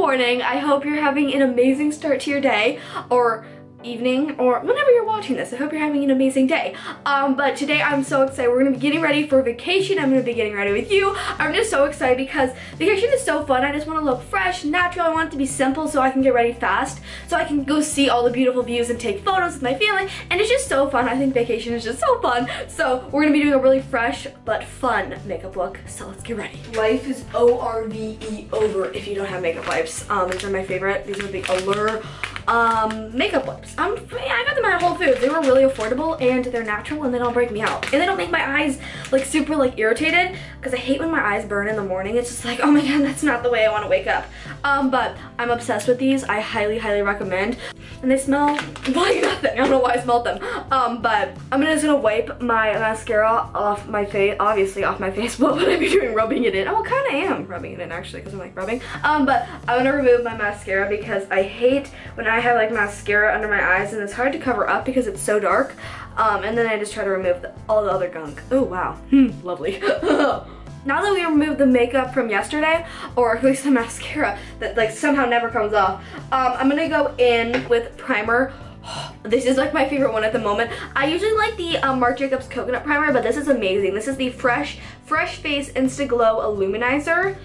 morning. I hope you're having an amazing start to your day or evening or whenever you're watching this. I hope you're having an amazing day. Um, but today I'm so excited. We're gonna be getting ready for vacation. I'm gonna be getting ready with you. I'm just so excited because vacation is so fun. I just wanna look fresh, natural. I want it to be simple so I can get ready fast. So I can go see all the beautiful views and take photos with my family. And it's just so fun. I think vacation is just so fun. So we're gonna be doing a really fresh but fun makeup look. So let's get ready. Life is O-R-V-E over if you don't have makeup wipes. Um, these are my favorite. These are the Acure um, makeup wipes. Um, I got them at Whole Foods. They were really affordable and they're natural and they don't break me out. And they don't make my eyes like super like irritated because I hate when my eyes burn in the morning. It's just like, oh my god, that's not the way I want to wake up. Um, but I'm obsessed with these. I highly, highly recommend. And they smell like nothing. I don't know why I smelled them. Um, but I'm just gonna wipe my mascara off my face, obviously off my face. What would I be doing? Rubbing it in? Oh, kind of am rubbing it in actually because I'm like rubbing. Um, but I'm gonna remove my mascara because I hate when I have like mascara under my eyes and it's hard to cover up because it's so dark. Um, and then I just try to remove the, all the other gunk. Oh wow, hmm, lovely. now that we removed the makeup from yesterday, or at least the mascara that like somehow never comes off, um, I'm gonna go in with primer. This is like my favorite one at the moment. I usually like the um, Marc Jacobs Coconut Primer, but this is amazing. This is the Fresh Fresh Face Insta Glow Illuminizer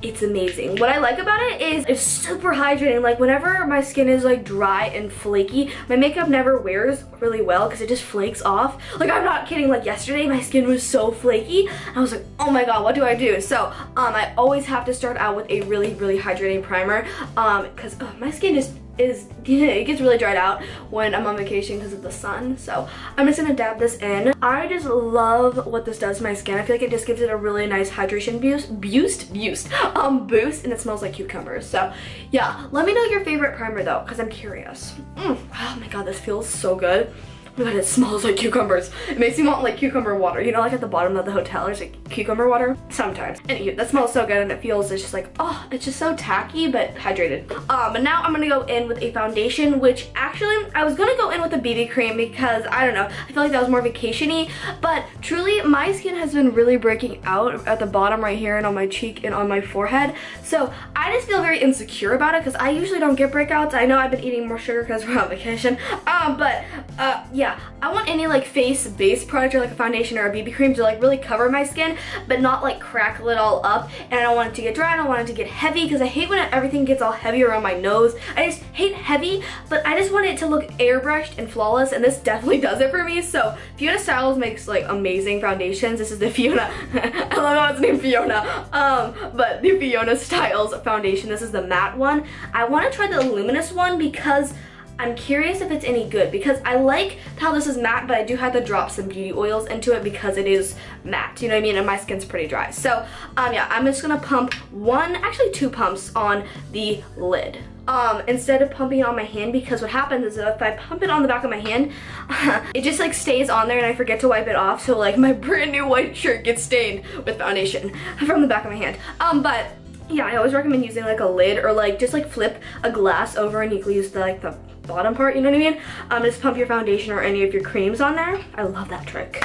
it's amazing. What I like about it is it's super hydrating. Like whenever my skin is like dry and flaky, my makeup never wears really well because it just flakes off. Like I'm not kidding, like yesterday my skin was so flaky. I was like, oh my god, what do I do? So um, I always have to start out with a really, really hydrating primer because um, my skin is is, it gets really dried out when I'm on vacation because of the sun. So I'm just gonna dab this in. I just love what this does to my skin. I feel like it just gives it a really nice hydration boost, boost, boost, um, boost, and it smells like cucumbers. So yeah, let me know your favorite primer though, because I'm curious. Mm. Oh my god, this feels so good. God, it smells like cucumbers. It makes me want like cucumber water. You know, like at the bottom of the hotel, there's like cucumber water? Sometimes. And that smells so good and it feels, it's just like, oh, it's just so tacky, but hydrated. Um, and now I'm gonna go in with a foundation, which actually, I was gonna go in with a BB cream because, I don't know, I feel like that was more vacation-y, but truly, my skin has been really breaking out at the bottom right here and on my cheek and on my forehead. So I just feel very insecure about it because I usually don't get breakouts. I know I've been eating more sugar because we're on vacation. Um, but uh, yeah, yeah, I want any like face base product or like a foundation or a BB cream to like really cover my skin, but not like crackle it all up. And I don't want it to get dry, I don't want it to get heavy because I hate when everything gets all heavy around my nose. I just hate heavy, but I just want it to look airbrushed and flawless and this definitely does it for me. So Fiona Stiles makes like amazing foundations. This is the Fiona, I love how it's named Fiona, um, but the Fiona Stiles foundation. This is the matte one. I want to try the luminous one because I'm curious if it's any good because I like how this is matte, but I do have to drop some beauty oils into it because it is matte, you know what I mean? And my skin's pretty dry. So, um, yeah, I'm just gonna pump one, actually two pumps on the lid. Um, instead of pumping it on my hand because what happens is if I pump it on the back of my hand, it just like stays on there and I forget to wipe it off. So like my brand new white shirt gets stained with foundation from the back of my hand. Um, but yeah, I always recommend using like a lid or like just like flip a glass over and you can use the like the bottom part, you know what I mean? Um, just pump your foundation or any of your creams on there. I love that trick.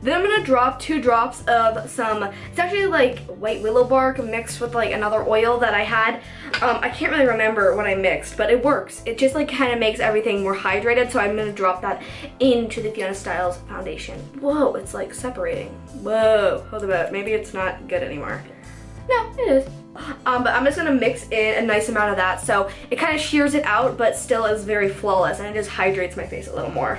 Then I'm gonna drop two drops of some, it's actually like white willow bark mixed with like another oil that I had. Um, I can't really remember what I mixed, but it works. It just like kind of makes everything more hydrated, so I'm gonna drop that into the Fiona Stiles foundation. Whoa, it's like separating. Whoa, hold about, maybe it's not good anymore. No, it is. Um, but I'm just gonna mix in a nice amount of that so it kind of shears it out but still is very flawless and it just hydrates my face a little more.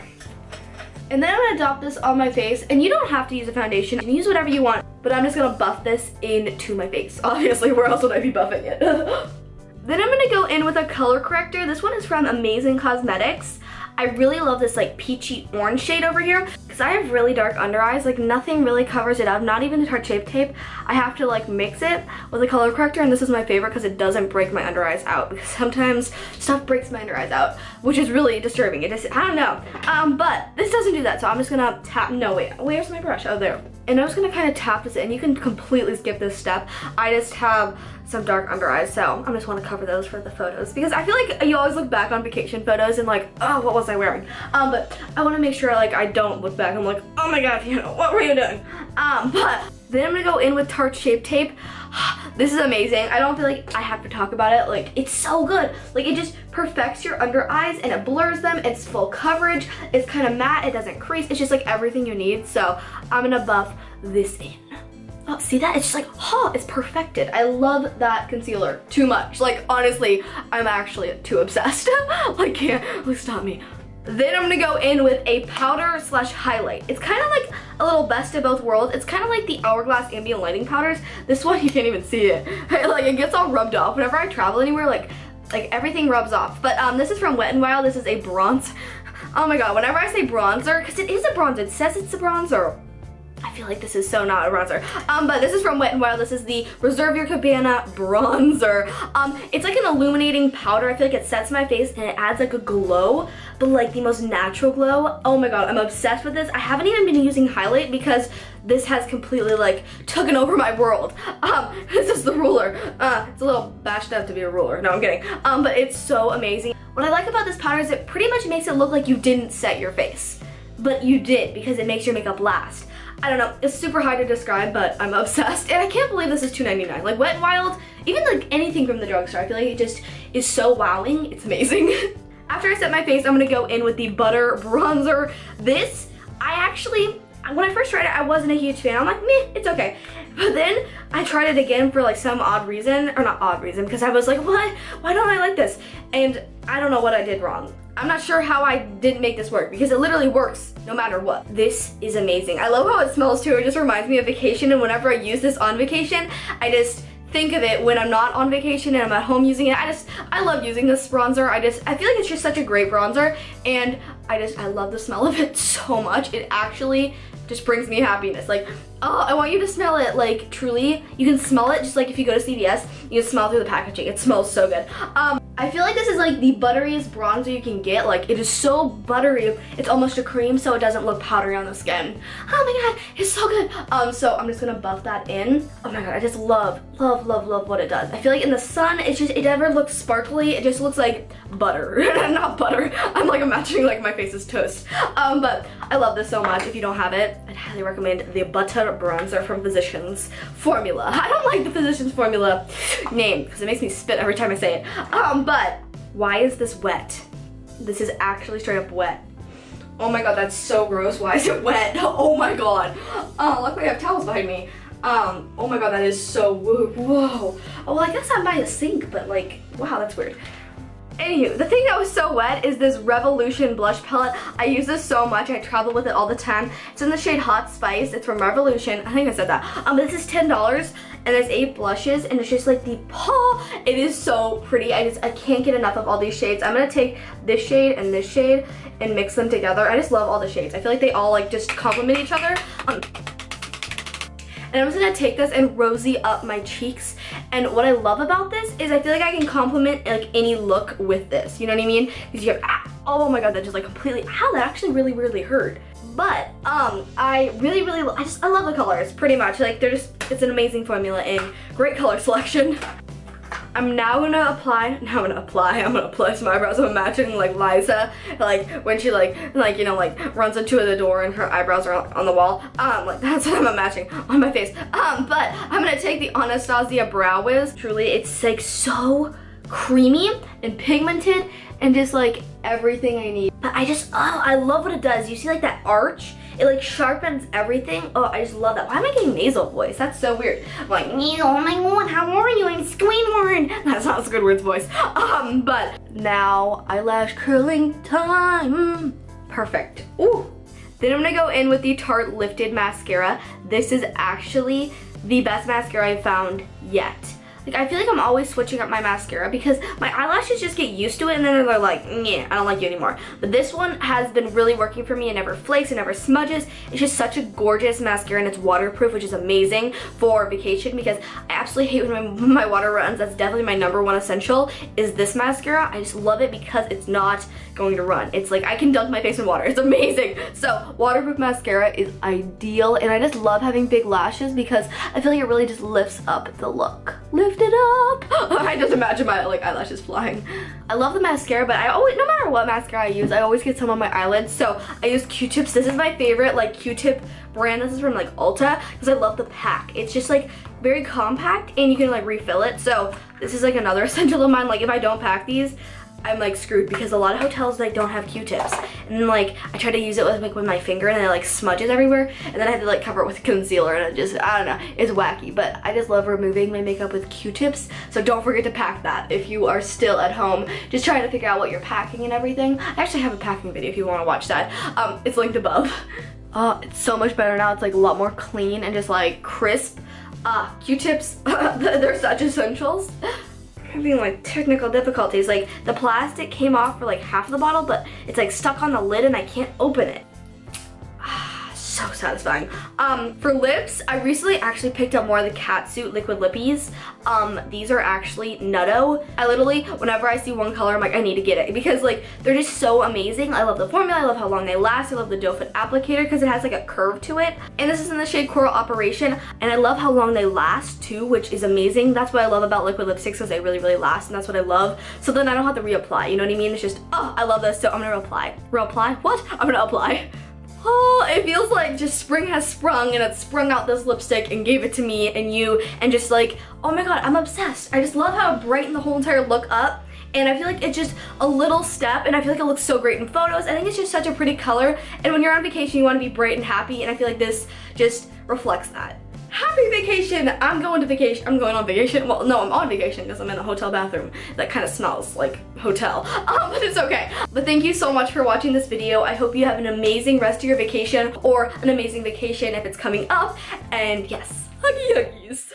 And then I'm gonna dot this on my face and you don't have to use a foundation, you can use whatever you want, but I'm just gonna buff this into my face. Obviously, where else would I be buffing it? then I'm gonna go in with a color corrector. This one is from Amazing Cosmetics. I really love this like peachy orange shade over here because I have really dark under eyes. Like nothing really covers it up, not even the Shape Tape. I have to like mix it with a color corrector and this is my favorite because it doesn't break my under eyes out because sometimes stuff breaks my under eyes out, which is really disturbing. It just, I don't know. Um, but this doesn't do that, so I'm just gonna tap, no wait, where's my brush? Oh, there. And I'm just gonna kind of tap this in. You can completely skip this step. I just have some dark under eyes, so I just want to cover those for the photos because I feel like you always look back on vacation photos and like, oh, what was I wearing? Um, but I want to make sure like I don't look back. I'm like, oh my god, you know, what were you doing? Um, but Then I'm gonna go in with Tarte Shape Tape. this is amazing. I don't feel like I have to talk about it. Like, it's so good. Like, it just perfects your under eyes and it blurs them. It's full coverage. It's kind of matte. It doesn't crease. It's just like everything you need. So I'm gonna buff this in. Oh, see that? It's just like, oh, it's perfected. I love that concealer too much. Like, honestly, I'm actually too obsessed. like, can't, stop me. Then I'm gonna go in with a powder slash highlight. It's kind of like a little best of both worlds. It's kind of like the Hourglass Ambient Lighting powders. This one, you can't even see it. like, it gets all rubbed off. Whenever I travel anywhere, like, like everything rubs off. But um, this is from Wet n Wild. This is a bronze. Oh my god, whenever I say bronzer, because it is a bronzer, it says it's a bronzer. I feel like this is so not a bronzer. Um, but this is from Wet n Wild. This is the Reserve Your Cabana bronzer. Um, it's like an illuminating powder. I feel like it sets my face and it adds like a glow, but like the most natural glow. Oh my god, I'm obsessed with this. I haven't even been using highlight because this has completely like taken over my world. Um, this is the ruler. Uh, it's a little bashed up to be a ruler. No, I'm kidding. Um, but it's so amazing. What I like about this powder is it pretty much makes it look like you didn't set your face. But you did because it makes your makeup last. I don't know, it's super hard to describe, but I'm obsessed. And I can't believe this is $2.99. Like Wet n Wild, even like anything from the drugstore, I feel like it just is so wowing. It's amazing. After I set my face, I'm gonna go in with the Butter Bronzer. This, I actually, when I first tried it, I wasn't a huge fan. I'm like, meh, it's okay. But then I tried it again for like some odd reason, or not odd reason, because I was like, what? Why don't I like this? And I don't know what I did wrong. I'm not sure how I didn't make this work because it literally works no matter what. This is amazing. I love how it smells too. It just reminds me of vacation and whenever I use this on vacation, I just think of it when I'm not on vacation and I'm at home using it. I just, I love using this bronzer. I just, I feel like it's just such a great bronzer and I just, I love the smell of it so much. It actually just brings me happiness. Like, oh, I want you to smell it. Like, truly, you can smell it just like if you go to CVS, you can smell through the packaging. It smells so good. Um, I feel like this is like the butteriest bronzer you can get. Like, it is so buttery. It's almost a cream, so it doesn't look powdery on the skin. Oh my god, it's so good. Um, so I'm just gonna buff that in. Oh my god, I just love, love, love, love what it does. I feel like in the sun, it's just, it never looks sparkly. It just looks like butter, not butter. I'm like imagining like my face is toast. Um, but I love this so much. If you don't have it, I'd highly recommend the Butter Bronzer from Physicians Formula. I don't like the Physicians Formula name because it makes me spit every time I say it. Um, but why is this wet? This is actually straight up wet. Oh my god, that's so gross. Why is it wet? Oh my god. Oh, luckily I have towels behind me. Um, oh my god, that is so, whoa, whoa. Oh, well, I guess I'm by a sink, but like, wow, that's weird. Anywho, the thing that was so wet is this Revolution blush palette. I use this so much. I travel with it all the time. It's in the shade Hot Spice. It's from Revolution. I think I said that. Um, this is $10 and there's eight blushes and it's just like the paw. It is so pretty. I just, I can't get enough of all these shades. I'm gonna take this shade and this shade and mix them together. I just love all the shades. I feel like they all like just complement each other. Um, and I'm just gonna take this and rosy up my cheeks. And what I love about this is I feel like I can complement like any look with this. You know what I mean? Because you have, ah, oh my god, that just like completely, how that actually really weirdly hurt. But um, I really, really, I just, I love the colors pretty much. Like they're just, it's an amazing formula and great color selection. I'm now gonna apply, now I'm gonna apply, I'm gonna apply some eyebrows. I'm imagining like Liza, like when she like, like, you know, like runs into the door and her eyebrows are on the wall. Um, like that's what I'm imagining on my face. Um, but I'm gonna take the Anastasia Brow Wiz. Truly, it's like so creamy and pigmented and just like everything I need. But I just, oh, I love what it does. You see like that arch? It like sharpens everything. Oh, I just love that. Why am I getting nasal voice? That's so weird. I'm like, oh my god, how are you? I'm Squidward. That's not Squidward's voice. Um, but now eyelash curling time. Perfect. Ooh. Then I'm gonna go in with the Tarte Lifted Mascara. This is actually the best mascara I've found yet. Like, I feel like I'm always switching up my mascara because my eyelashes just get used to it and then they're like, yeah, I don't like you anymore. But this one has been really working for me. It never flakes, it never smudges. It's just such a gorgeous mascara and it's waterproof, which is amazing for vacation because I absolutely hate when my, my water runs. That's definitely my number one essential is this mascara. I just love it because it's not going to run. It's like I can dunk my face in water. It's amazing. So waterproof mascara is ideal and I just love having big lashes because I feel like it really just lifts up the look. Lift it up. I just imagine my like eyelashes flying. I love the mascara, but I always, no matter what mascara I use, I always get some on my eyelids. So I use Q-tips. This is my favorite like Q-tip brand. This is from like Ulta because I love the pack. It's just like very compact and you can like refill it. So this is like another essential of mine. Like if I don't pack these, I'm like screwed because a lot of hotels like don't have Q-tips. And then like I try to use it with like with my finger and it like smudges everywhere and then I have to like cover it with concealer and it just, I don't know, it's wacky. But I just love removing my makeup with Q-tips. So don't forget to pack that if you are still at home just trying to figure out what you're packing and everything. I actually have a packing video if you want to watch that. Um, it's linked above. Oh, it's so much better now. It's like a lot more clean and just like crisp. Ah, uh, Q-tips, they're such essentials having like technical difficulties. Like the plastic came off for like half of the bottle, but it's like stuck on the lid and I can't open it satisfying. Um, for lips, I recently actually picked up more of the Catsuit Liquid Lippies. Um, these are actually Nutto. I literally, whenever I see one color, I'm like, I need to get it because like, they're just so amazing. I love the formula, I love how long they last, I love the doe foot applicator because it has like a curve to it. And this is in the shade Coral Corruption, and I love how long they last too, which is amazing. That's what I love about liquid lipsticks because they really, really last, and that's what I love. So then I don't have to reapply, you know what I mean? It's just, oh, I love this, so I'm gonna reapply. Reapply? What? I'm gonna apply. Oh, it feels like just spring has sprung and it sprung out this lipstick and gave it to me and you and just like, oh my god, I'm obsessed. I just love how it brightened the whole entire look up and I feel like it's just a little step and I feel like it looks so great in photos. I think it's just such a pretty color and when you're on vacation you want to be bright and happy and I feel like this just reflects that happy vacation. I'm going to vacation. I'm going on vacation. Well, no, I'm on vacation because I'm in a hotel bathroom that kind of smells like hotel, um, but it's okay. But thank you so much for watching this video. I hope you have an amazing rest of your vacation or an amazing vacation if it's coming up. And yes, huggy huggies.